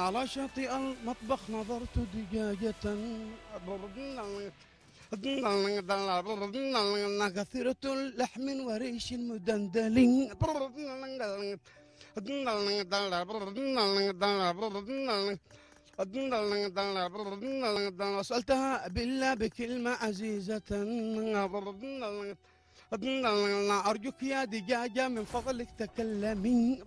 على شاطئ المطبخ نظرت دجاجة كثيرة اللحم وريش مدندل سألتها بالله بكلمة عزيزة. أرجوك يا دجاجة من فضلك تكلمي.